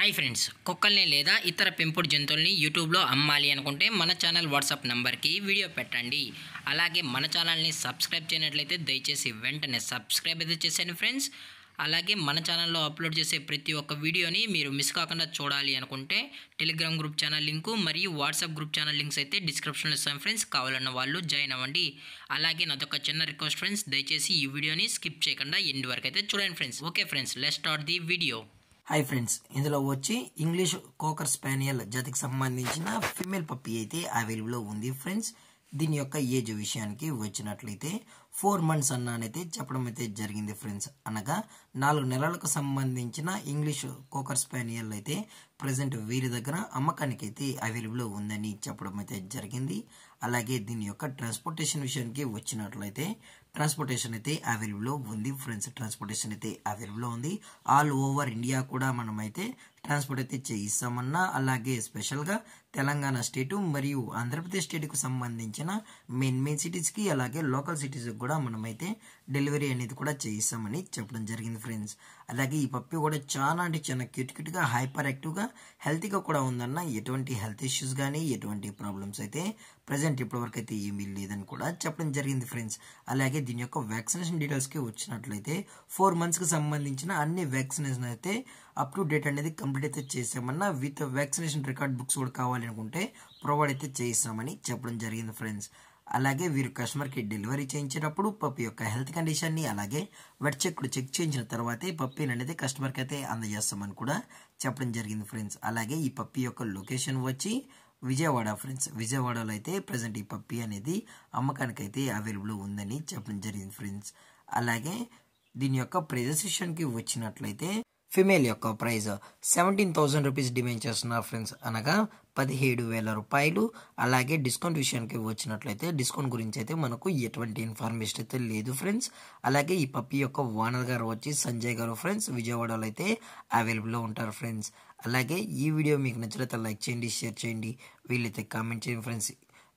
Hi friends కుక్కల్ని లేదా ఇతర పెంపుడు జంతువుల్ని యూట్యూబ్లో అమ్మాలి అనుకుంటే మన ఛానల్ వాట్సాప్ నంబర్కి వీడియో పెట్టండి. అలాగే మన ఛానల్ని సబ్స్క్రైబ్ చేయనట్లయితే దయచేసి వెంటనే సబ్స్క్రైబ్ అయితే చేశాను ఫ్రెండ్స్ అలాగే మన ఛానల్లో అప్లోడ్ చేసే ప్రతి ఒక్క వీడియోని మీరు మిస్ కాకుండా చూడాలి అనుకుంటే టెలిగ్రామ్ గ్రూప్ ఛానల్ లింకు మరియు వాట్సాప్ గ్రూప్ ఛానల్ లింక్స్ అయితే డిస్క్రిప్షన్లో ఇస్తాం ఫ్రెండ్స్ కావాలన్న వాళ్ళు జాయిన్ అవ్వండి. అలాగే నాదొక చిన్న రిక్వెస్ట్ ఫ్రెండ్స్ దయచేసి ఈ వీడియోని స్కిప్ చేయకుండా ఎండ్ వరకు అయితే చూడండి friends okay friends let start the video hi friends ఇందులో వచ్చి ఇంగ్లీష్ కోకర్ స్పానియల్ జాతికి సంబంధించిన ఫిమేల్ పప్పి అయితే అవైలబుల్లో ఉంది ఫ్రెండ్స్ దీని యొక్క ఏజ్ విషయానికి వచ్చినట్లయితే ఫోర్ మంత్స్ అన్నానైతే చెప్పడం అయితే జరిగింది ఫ్రెండ్స్. అనగా నాలుగు నెలలకు సంబంధించిన ఇంగ్లీష్ కోకర్ స్పానియల్ అయితే ప్రజెంట్ వీరి దగ్గర అమ్మకానికి అయితే అవైలబుల్ ఉందని చెప్పడం అయితే జరిగింది. అలాగే దీని యొక్క ట్రాన్స్పోర్టేషన్ విషయానికి వచ్చినట్లయితే ట్రాన్స్పోర్టేషన్ అయితే అవైలబుల్ ఉంది ఫ్రెండ్స్. ట్రాన్స్పోర్టేషన్ అయితే అవైలబుల్ ఉంది. ఆల్ ఓవర్ ఇండియా కూడా మనమైతే ట్రాన్స్పోర్ట్ అయితే చేయిస్తామన్నా అలాగే స్పెషల్గా తెలంగాణ స్టేటు మరియు ఆంధ్రప్రదేశ్ స్టేట్కు సంబంధించిన మెయిన్ మెయిన్ సిటీస్కి అలాగే లోకల్ సిటీస్కి కూడా మనమైతే డెలివరీ అనేది కూడా చేయిస్తామని చెప్పడం జరిగింది ఫ్రెండ్స్. అలాగే ఈ పప్పి కూడా చాలా అంటే చాలా క్యూట్ క్యూట్గా హైపర్ యాక్టివ్గా హెల్తీగా కూడా ఉందన్న ఎటువంటి హెల్త్ ఇష్యూస్ కానీ ఎటువంటి ప్రాబ్లమ్స్ అయితే ప్రజెంట్ ఇప్పటివరకు అయితే ఏమీ లేదని కూడా చెప్పడం జరిగింది ఫ్రెండ్స్. అలాగే దీని యొక్క వ్యాక్సినేషన్ డీటెయిల్స్కి వచ్చినట్లయితే ఫోర్ మంత్స్కి సంబంధించిన అన్ని వ్యాక్సినేషన్ అయితే అప్ టు డేట్ అనేది కంప్లీట్ అయితే చేసామన్నా విత్ వ్యాక్సినేషన్ రికార్డ్ బుక్స్ కూడా కావాలనుకుంటే ప్రొవైడ్ అయితే చేయిస్తామని చెప్పడం జరిగింది ఫ్రెండ్స్. అలాగే వీరు కస్టమర్కి డెలివరీ చేయించేటప్పుడు పప్పు యొక్క హెల్త్ కండిషన్ని అలాగే వెట్ చెక్ చెక్ చేయించిన తర్వాతే పప్పీని అనేది కస్టమర్కి అయితే అందజేస్తామని కూడా చెప్పడం జరిగింది ఫ్రెండ్స్. అలాగే ఈ పప్పీ యొక్క లొకేషన్ వచ్చి విజయవాడ ఫ్రెండ్స్. విజయవాడలో అయితే ప్రజెంట్ ఈ పప్పి అనేది అమ్మకానికి అయితే అవైలబుల్ ఉందని చెప్పడం జరిగింది ఫ్రెండ్స్. అలాగే దీని యొక్క ప్రైజెస్ వచ్చినట్లయితే ఫిమేల్ యొక్క prize seventeen thousand rupees demand చేస్తున్నారు ఫ్రెండ్స్ అనగా పదిహేడు వేల రూపాయలు. అలాగే డిస్కౌంట్ విషయానికి వచ్చినట్లయితే డిస్కౌంట్ గురించి అయితే మనకు ఎటువంటి ఇన్ఫర్మేషన్ అయితే లేదు ఫ్రెండ్స్. అలాగే ఈ పప్పి యొక్క ఓనర్ గారు వచ్చి సంజయ్ గారు ఫ్రెండ్స్ విజయవాడలో అయితే అవైలబుల్లో ఉంటారు ఫ్రెండ్స్. అలాగే ఈ వీడియో మీకు నచ్చినట్లయితే లైక్ చేయండి షేర్ చేయండి వీలైతే కామెంట్ చేయండి ఫ్రెండ్స్.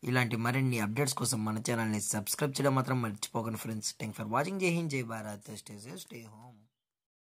ఇలాంటి మరిన్ని అప్డేట్స్ కోసం మన ఛానల్ని సబ్స్క్రైబ్ చేయడం మాత్రం మర్చిపోకండి friends. Thank for watching. Jai Hind Jai Bharat. Stay safe stay home.